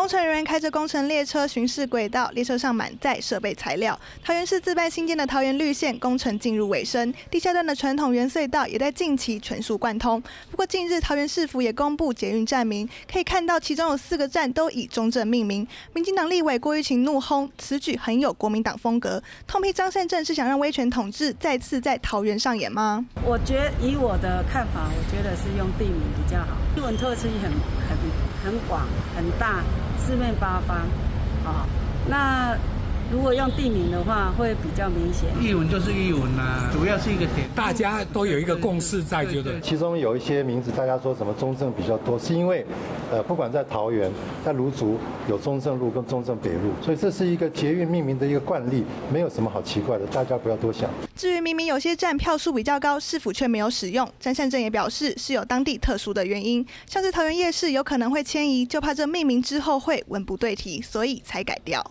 工程人员开着工程列车巡视轨道，列车上满载设备材料。桃园市自办新建的桃园绿线工程进入尾声，地下段的传统原隧道也在近期全数贯通。不过近日桃园市府也公布捷运站名，可以看到其中有四个站都以中正命名。民进党立委郭玉琴怒轰此举很有国民党风格，痛批张善政是想让威权统治再次在桃园上演吗？我觉得以我的看法，我觉得是用地名比较好。英文特区很很很广很大，四面八方，啊，那。如果用地名的话，会比较明显。译文就是译文呐，主要是一个点，大家都有一个共识在，觉得其中有一些名字，大家说什么中正比较多，是因为，呃，不管在桃园、在芦竹有中正路跟中正北路，所以这是一个捷运命名的一个惯例，没有什么好奇怪的，大家不要多想。至于明明有些站票数比较高，市府却没有使用，詹善政也表示是有当地特殊的原因，像是桃园夜市有可能会迁移，就怕这命名之后会文不对题，所以才改掉。